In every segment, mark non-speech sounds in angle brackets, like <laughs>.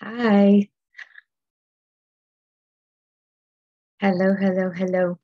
Hi. Hello, hello, hello.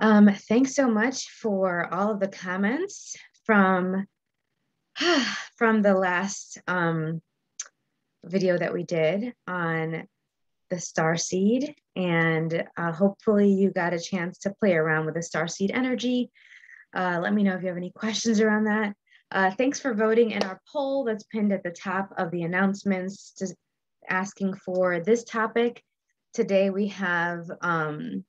Um, thanks so much for all of the comments from <sighs> from the last um, video that we did on the star seed and uh, hopefully you got a chance to play around with the star seed energy. Uh, let me know if you have any questions around that. Uh, thanks for voting in our poll that's pinned at the top of the announcements, just asking for this topic. Today we have um,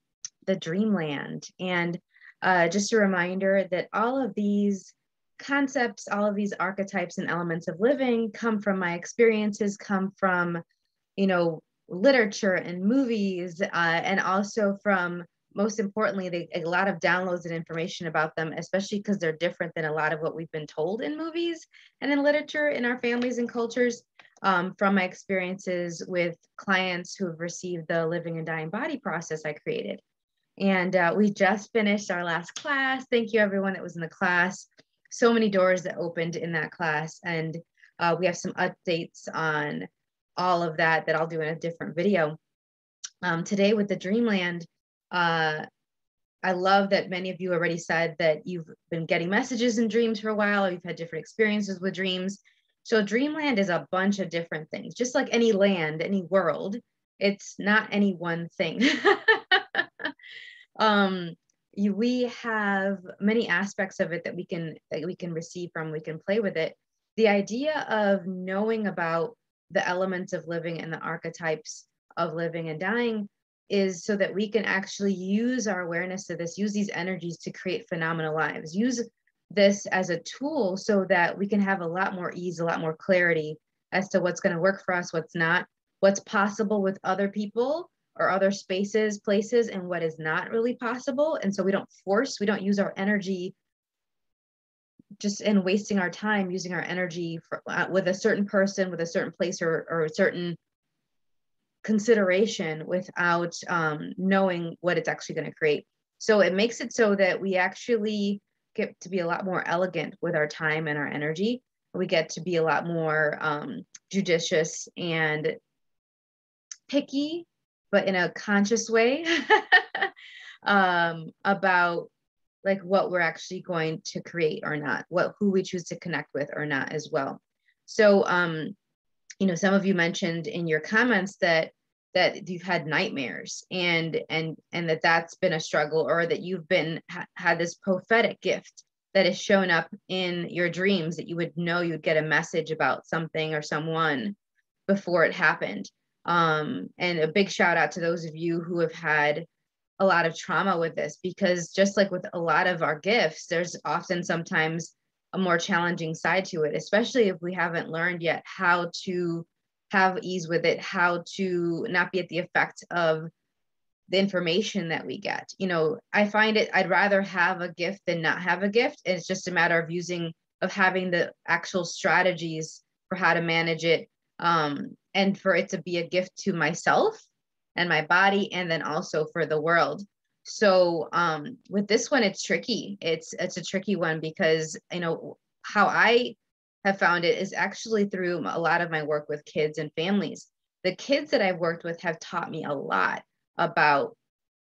the dreamland. And uh, just a reminder that all of these concepts, all of these archetypes and elements of living come from my experiences, come from, you know, literature and movies, uh, and also from most importantly, they, a lot of downloads and information about them, especially because they're different than a lot of what we've been told in movies and in literature in our families and cultures. Um, from my experiences with clients who have received the living and dying body process I created. And uh, we just finished our last class. Thank you, everyone that was in the class. So many doors that opened in that class. And uh, we have some updates on all of that that I'll do in a different video. Um, today with the Dreamland, uh, I love that many of you already said that you've been getting messages in dreams for a while, or you've had different experiences with dreams. So, dreamland is a bunch of different things, just like any land, any world. It's not any one thing. <laughs> um, you, we have many aspects of it that we can that we can receive from. We can play with it. The idea of knowing about the elements of living and the archetypes of living and dying is so that we can actually use our awareness of this, use these energies to create phenomenal lives, use this as a tool so that we can have a lot more ease, a lot more clarity as to what's going to work for us, what's not, what's possible with other people or other spaces, places, and what is not really possible. And so we don't force, we don't use our energy just in wasting our time using our energy for, uh, with a certain person, with a certain place or, or a certain consideration without um, knowing what it's actually going to create. So it makes it so that we actually get to be a lot more elegant with our time and our energy. We get to be a lot more um, judicious and picky, but in a conscious way <laughs> um, about like what we're actually going to create or not, what who we choose to connect with or not as well. So um, you know some of you mentioned in your comments that that you've had nightmares and and and that that's been a struggle or that you've been ha- had this prophetic gift that has shown up in your dreams that you would know you'd get a message about something or someone before it happened. Um, and a big shout out to those of you who have had a lot of trauma with this because just like with a lot of our gifts there's often sometimes a more challenging side to it, especially if we haven't learned yet how to have ease with it, how to not be at the effect of the information that we get. You know, I find it, I'd rather have a gift than not have a gift. It's just a matter of using, of having the actual strategies for how to manage it um, and for it to be a gift to myself and my body and then also for the world so um, with this one it's tricky it's it's a tricky one because you know how i have found it is actually through a lot of my work with kids and families. The kids that i've worked with have taught me a lot about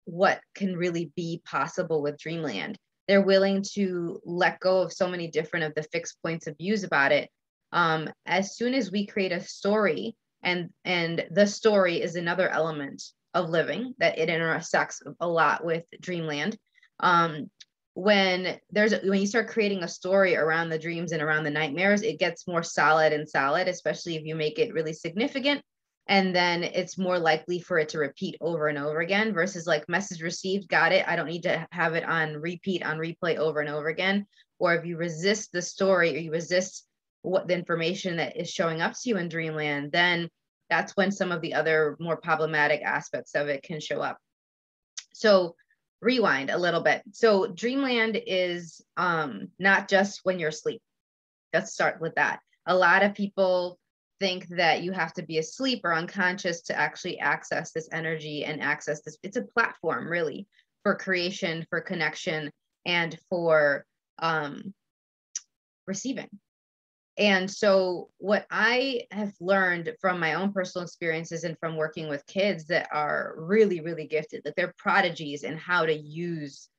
what can really be possible with dreamland. They're willing to let go of so many different of the fixed points of views about it. Um, as soon as we create a story and and the story is another element of living that it intersects a lot with dreamland um, when there's when you start creating a story around the dreams and around the nightmares it gets more solid and solid especially if you make it really significant and then it's more likely for it to repeat over and over again versus like message received got it i don't need to have it on repeat on replay over and over again or if you resist the story or you resist what the information that is showing up to you in dreamland then that's when some of the other more problematic aspects of it can show up. So rewind a little bit. So dreamland is um, not just when you're asleep. Let's start with that. A lot of people think that you have to be asleep or unconscious to actually access this energy and access this. It's a platform really for creation, for connection, and for um, receiving. And so what i have learned from my own personal experiences and from working with kids that are really really gifted that they're prodigies in how to use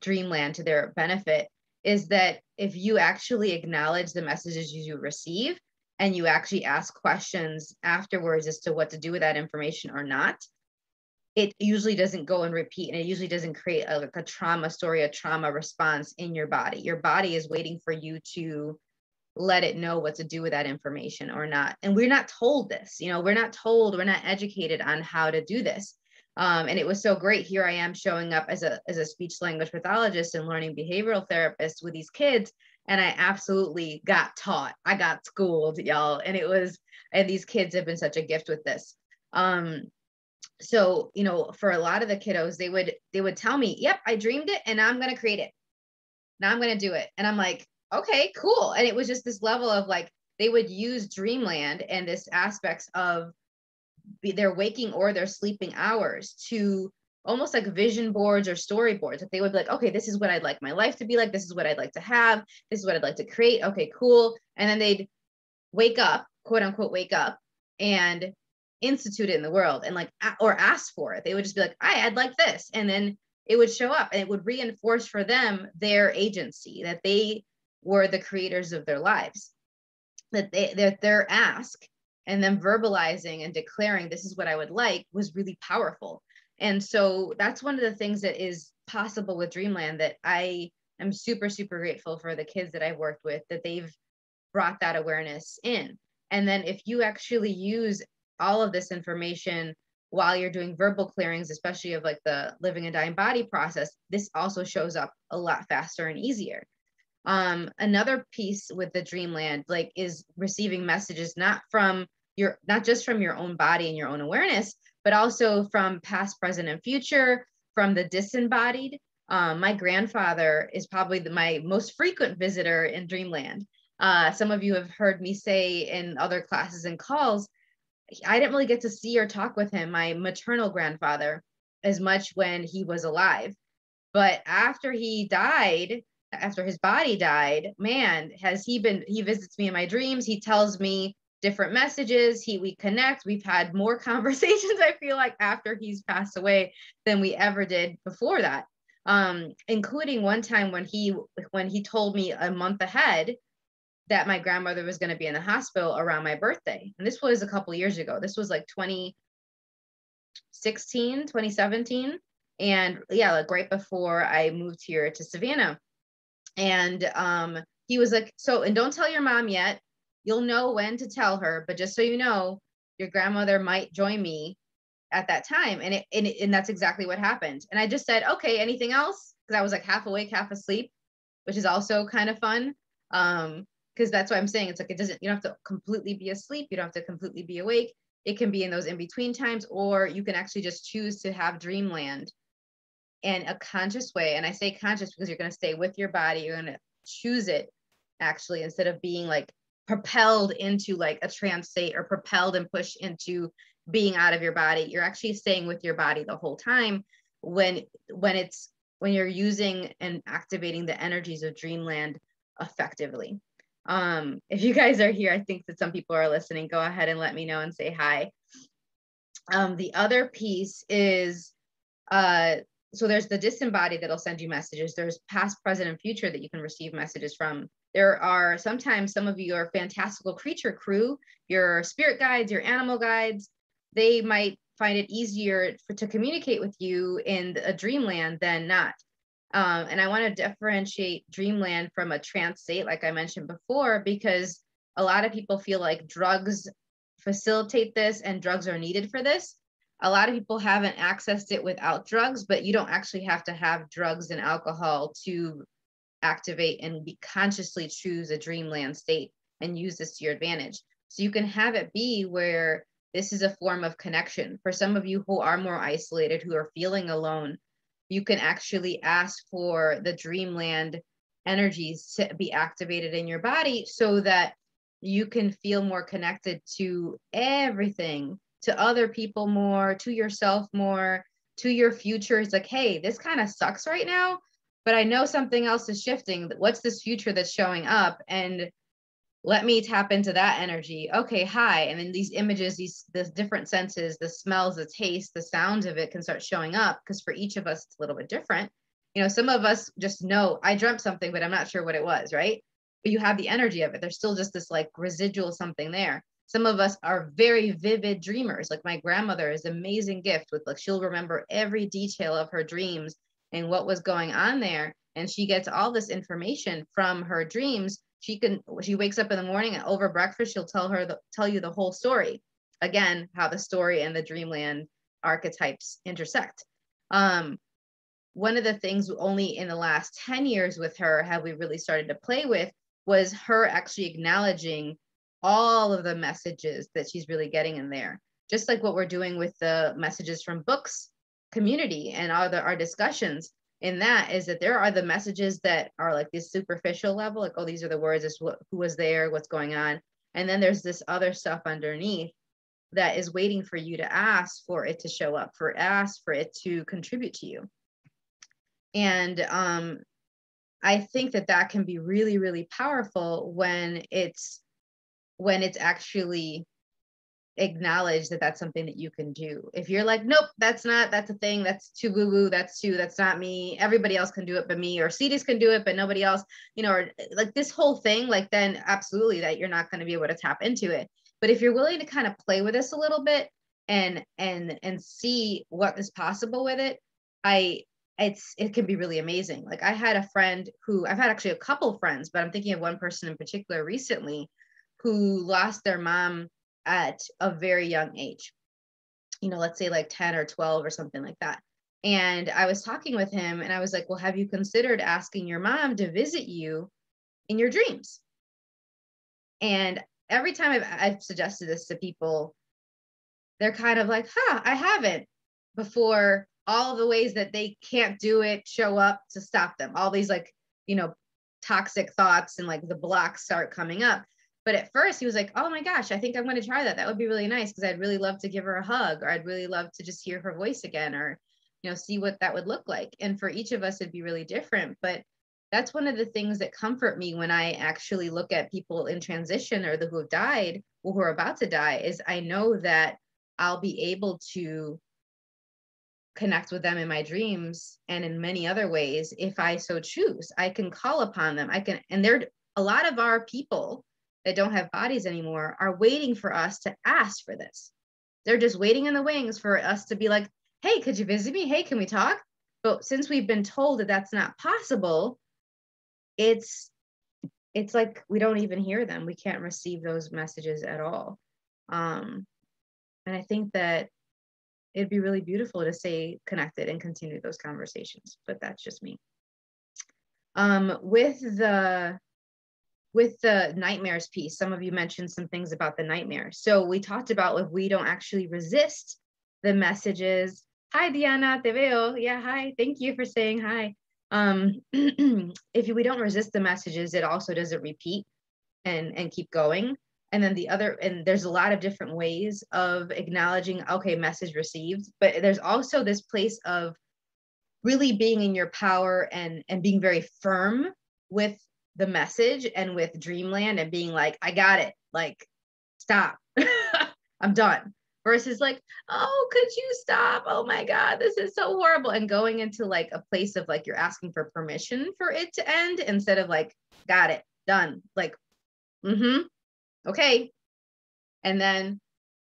dreamland to their benefit is that if you actually acknowledge the messages you receive and you actually ask questions afterwards as to what to do with that information or not it usually doesn't go and repeat and it usually doesn't create a, like a trauma story a trauma response in your body. Your body is waiting for you to let it know what to do with that information or not. And we're not told this you know we're not told we're not educated on how to do this. Um, and it was so great. Here i am showing up as a as a speech language pathologist and learning behavioral therapist with these kids and i absolutely got taught. I got schooled y'all and it was and these kids have been such a gift with this. Um so you know for a lot of the kiddos they would they would tell me yep i dreamed it and i'm going to create it. Now i'm going to do it. And i'm like okay cool. And it was just this level of like they would use dreamland and this aspects of their waking or their sleeping hours to almost like vision boards or storyboards that they would be like okay this is what i'd like my life to be like. This is what i'd like to have. This is what i'd like to create. Okay cool. And then they'd wake up quote unquote wake up and institute it in the world and like or ask for it. They would just be like I, i'd like this. And then it would show up and it would reinforce for them their agency that they were the creators of their lives. That they that their ask and then verbalizing and declaring this is what i would like was really powerful. And so that's one of the things that is possible with dreamland that i am super super grateful for the kids that i've worked with that they've brought that awareness in. And then if you actually use all of this information while you're doing verbal clearings, especially of like the living and dying body process, this also shows up a lot faster and easier. Um, another piece with the dreamland, like, is receiving messages not from your, not just from your own body and your own awareness, but also from past, present, and future, from the disembodied. Um, my grandfather is probably the, my most frequent visitor in dreamland. Uh, some of you have heard me say in other classes and calls I didn't really get to see or talk with him, my maternal grandfather, as much when he was alive. But after he died, after his body died, man, has he been, he visits me in my dreams. He tells me different messages. He, we connect. We've had more <laughs> conversations, I feel like, after he's passed away than we ever did before that. Um, including one time when he, when he told me a month ahead that my grandmother was going to be in the hospital around my birthday. And this was a couple years ago. This was like 2016, 2017. And yeah, like right before I moved here to Savannah. And um, he was like, So, and don't tell your mom yet. You'll know when to tell her, but just so you know, your grandmother might join me at that time. And it, and, and that's exactly what happened. And I just said, Okay, anything else? Because I was like half awake, half asleep, which is also kind of fun. Um, because that's what I'm saying. It's like it doesn't, you don't have to completely be asleep, you don't have to completely be awake. It can be in those in between times, or you can actually just choose to have dreamland in a conscious way. And I say conscious because you're going to stay with your body, you're going to choose it actually instead of being like propelled into like a trance state or propelled and pushed into being out of your body. You're actually staying with your body the whole time when when it's when you're using and activating the energies of dreamland effectively. Um, if you guys are here, I think that some people are listening. Go ahead and let me know and say hi. Um, the other piece is uh, so there's the disembodied that'll send you messages. There's past, present, and future that you can receive messages from. There are sometimes some of your fantastical creature crew, your spirit guides, your animal guides. They might find it easier for, to communicate with you in a dreamland than not. Um, and I want to differentiate dreamland from a trance state, like I mentioned before, because a lot of people feel like drugs facilitate this and drugs are needed for this. A lot of people haven't accessed it without drugs, but you don't actually have to have drugs and alcohol to activate and be consciously choose a dreamland state and use this to your advantage. So you can have it be where this is a form of connection. For some of you who are more isolated, who are feeling alone, you can actually ask for the dreamland energies to be activated in your body so that you can feel more connected to everything to other people more to yourself more to your future. It's like hey this kind of sucks right now but i know something else is shifting. What's this future that's showing up? And let me tap into that energy. Okay hi. And then these images these the different senses the smells the taste the sounds of it can start showing up because for each of us it's a little bit different. You know some of us just know i dreamt something but i'm not sure what it was right? But you have the energy of it. There's still just this like residual something there some of us are very vivid dreamers. Like my grandmother is amazing gift with like she'll remember every detail of her dreams and what was going on there and she gets all this information from her dreams. She can she wakes up in the morning and over breakfast she'll tell her the, tell you the whole story. Again how the story and the dreamland archetypes intersect. Um one of the things only in the last 10 years with her have we really started to play with was her actually acknowledging all of the messages that she's really getting in there just like what we're doing with the messages from books community and all the, our discussions in that is that there are the messages that are like this superficial level, like, oh, these are the words, this what who was there, what's going on. And then there's this other stuff underneath that is waiting for you to ask for it to show up, for ask for it to contribute to you. And um, I think that that can be really, really powerful when it's when it's actually acknowledge that that's something that you can do. If you're like, nope, that's not, that's a thing, that's too woo woo, that's too, that's not me. Everybody else can do it but me, or CDs can do it, but nobody else, you know, or like this whole thing, like then absolutely that you're not going to be able to tap into it. But if you're willing to kind of play with this a little bit and and and see what is possible with it, I it's it can be really amazing. Like I had a friend who I've had actually a couple friends, but I'm thinking of one person in particular recently who lost their mom at a very young age, you know, let's say like 10 or 12 or something like that. And I was talking with him and I was like, well, have you considered asking your mom to visit you in your dreams? And every time I've, I've suggested this to people, they're kind of like, huh, I haven't before all the ways that they can't do it show up to stop them. All these like, you know, toxic thoughts and like the blocks start coming up. But at first, he was like, "Oh my gosh, I think I'm going to try that. That would be really nice because I'd really love to give her a hug, or I'd really love to just hear her voice again, or you know, see what that would look like." And for each of us, it'd be really different. But that's one of the things that comfort me when I actually look at people in transition or the who have died or who are about to die. Is I know that I'll be able to connect with them in my dreams and in many other ways if I so choose. I can call upon them. I can, and they're a lot of our people that don't have bodies anymore are waiting for us to ask for this. They're just waiting in the wings for us to be like, hey, could you visit me? Hey, can we talk? But since we've been told that that's not possible, it's it's like we don't even hear them. We can't receive those messages at all. Um, and I think that it'd be really beautiful to stay connected and continue those conversations. But that's just me. Um, with the with the nightmares piece, some of you mentioned some things about the nightmares. So we talked about if we don't actually resist the messages. Hi, Diana, te veo. Yeah, hi. Thank you for saying hi. Um, <clears throat> if we don't resist the messages, it also doesn't repeat and and keep going. And then the other, and there's a lot of different ways of acknowledging, okay, message received. But there's also this place of really being in your power and and being very firm with the message and with Dreamland and being like, I got it. Like, stop. <laughs> I'm done. Versus like, oh, could you stop? Oh my God, this is so horrible. And going into like a place of like you're asking for permission for it to end instead of like, got it, done. Like, mm-hmm. Okay. And then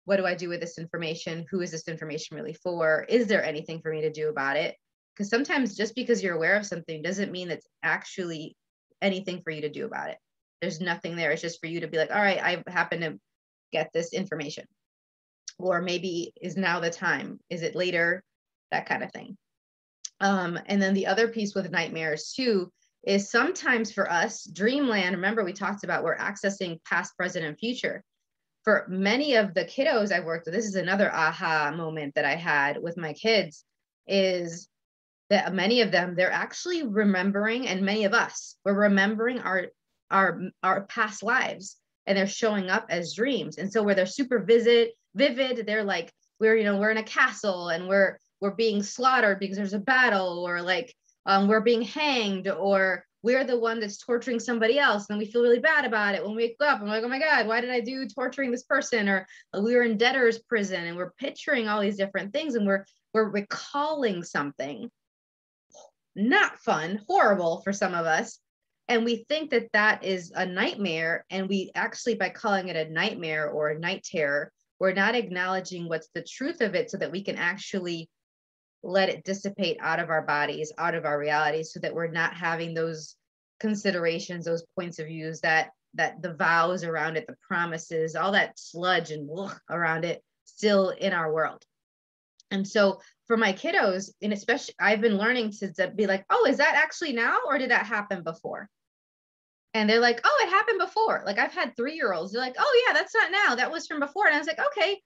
what do I do with this information? Who is this information really for? Is there anything for me to do about it? Because sometimes just because you're aware of something doesn't mean it's actually anything for you to do about it. There's nothing there. It's just for you to be like, all right, I happen to get this information. Or maybe is now the time? Is it later? That kind of thing. Um, and then the other piece with nightmares too is sometimes for us, dreamland, remember we talked about we're accessing past, present, and future. For many of the kiddos I've worked with, this is another aha moment that I had with my kids, is that many of them they're actually remembering and many of us we're remembering our our our past lives and they're showing up as dreams. And so where they're super vivid vivid they're like we're you know we're in a castle and we're we're being slaughtered because there's a battle or like um, we're being hanged or we're the one that's torturing somebody else and we feel really bad about it when we wake up. I'm like oh my god why did i do torturing this person? Or we were in debtor's prison and we're picturing all these different things and we're we're recalling something not fun horrible for some of us and we think that that is a nightmare and we actually by calling it a nightmare or a night terror we're not acknowledging what's the truth of it so that we can actually let it dissipate out of our bodies, out of our reality, so that we're not having those considerations, those points of views that that the vows around it, the promises, all that sludge and around it still in our world. And so for my kiddos, and especially I've been learning to, to be like, oh, is that actually now or did that happen before? And they're like, oh, it happened before. Like I've had three year olds. They're like, oh, yeah, that's not now. That was from before. And I was like, okay,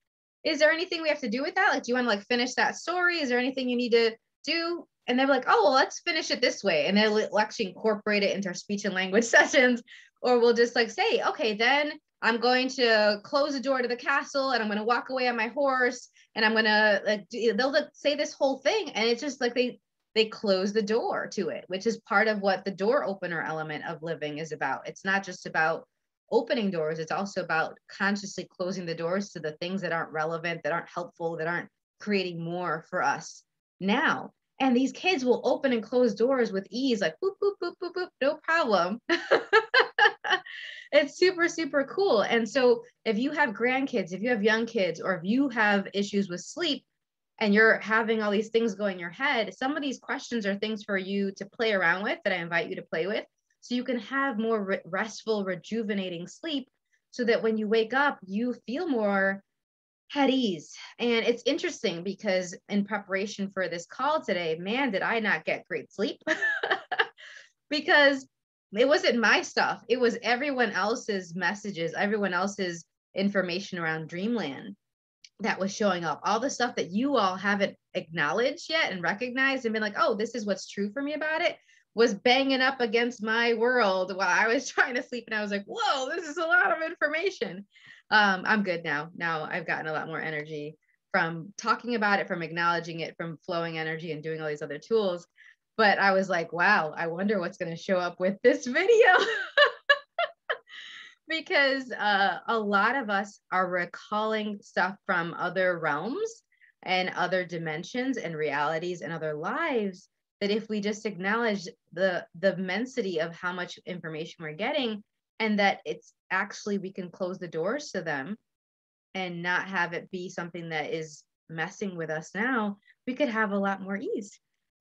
is there anything we have to do with that? Like, do you want to like finish that story? Is there anything you need to do? And they're like, oh, well, let's finish it this way. And then we'll actually incorporate it into our speech and language <laughs> sessions. Or we'll just like say, okay, then I'm going to close the door to the castle and I'm going to walk away on my horse and I'm to like they'll like, say this whole thing and it's just like they they close the door to it, which is part of what the door opener element of living is about. It's not just about opening doors, it's also about consciously closing the doors to the things that aren't relevant, that aren't helpful, that aren't creating more for us now. And these kids will open and close doors with ease, like boop, boop, boop, boop, boop, no problem. <laughs> it's super, super cool. And so if you have grandkids, if you have young kids, or if you have issues with sleep, and you're having all these things go in your head, some of these questions are things for you to play around with that I invite you to play with so you can have more re- restful, rejuvenating sleep so that when you wake up, you feel more at ease. And it's interesting because in preparation for this call today, man, did I not get great sleep <laughs> because it wasn't my stuff. It was everyone else's messages, everyone else's information around dreamland that was showing up. All the stuff that you all haven't acknowledged yet and recognized and been like, oh, this is what's true for me about it was banging up against my world while I was <laughs> trying to sleep. And I was like, whoa, this is a lot of information. Um, I'm good now. Now I've gotten a lot more energy from talking about it, from acknowledging it, from flowing energy and doing all these other tools. But I was like, wow, I wonder what's going to show up with this video. <laughs> because uh, a lot of us are recalling stuff from other realms and other dimensions and realities and other lives that if we just acknowledge the the immensity of how much information we're getting and that it's actually we can close the doors to them and not have it be something that is messing with us now we could have a lot more ease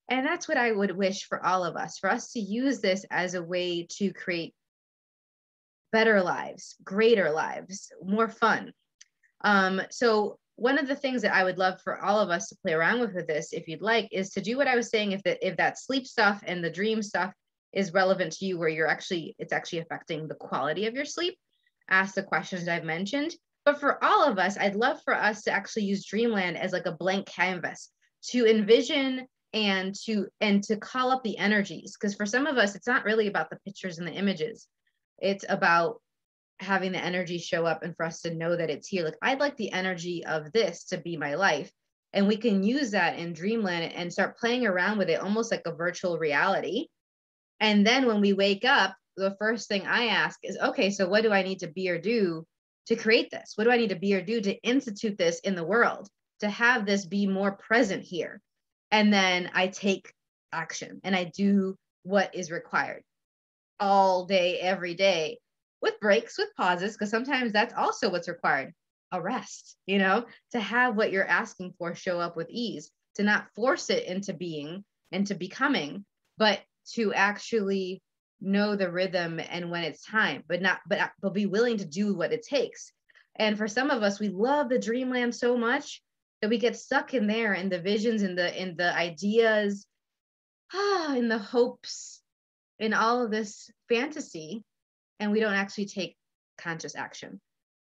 and that's what i would wish for all of us for us to use this as a way to create better lives greater lives more fun um, so one of the things that I would love for all of us to play around with with this, if you'd like, is to do what I was saying. If that if that sleep stuff and the dream stuff is relevant to you, where you're actually it's actually affecting the quality of your sleep, ask the questions I've mentioned. But for all of us, I'd love for us to actually use Dreamland as like a blank canvas to envision and to and to call up the energies. Because for some of us, it's not really about the pictures and the images. It's about having the energy show up and for us to know that it's here. Like, I'd like the energy of this to be my life. And we can use that in Dreamland and start playing around with it almost like a virtual reality. And then when we wake up, the first thing I ask is, okay, so what do I need to be or do to create this? What do I need to be or do to institute this in the world, to have this be more present here? And then I take action and I do what is required all day, every day with breaks, with pauses, because sometimes that's also what's required a rest, you know, to have what you're asking for show up with ease, to not force it into being and to becoming, but to actually know the rhythm and when it's time, but not, but, but be willing to do what it takes. And for some of us, we love the dreamland so much that we get stuck in there in the visions and the in the ideas, ah, in the hopes, in all of this fantasy and we don't actually take conscious action.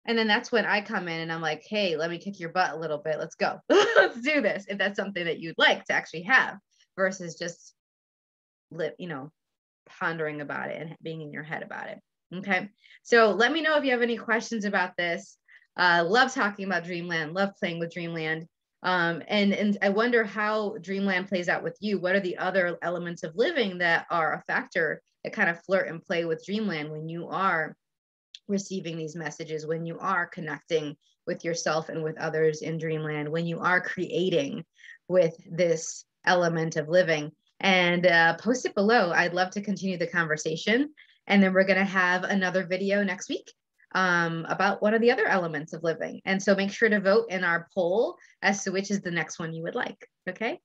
And then that's when I come in and I'm like, hey, let me kick your butt a little bit. Let's go. <laughs> Let's do this. If that's something that you'd like to actually have versus just live, you know, pondering about it and being in your head about it. Okay. So let me know if you have any questions about this. Uh, love talking about Dreamland, love playing with Dreamland. Um, and, and I wonder how Dreamland plays out with you. What are the other elements of living that are a factor that kind of flirt and play with dreamland when you are receiving these messages when you are connecting with yourself and with others in dreamland when you are creating with this element of living and uh, post it below i'd love to continue the conversation and then we're going to have another video next week um, about one of the other elements of living. And so make sure to vote in our poll as to which is the next one you would like okay?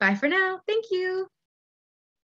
Bye for now. Thank you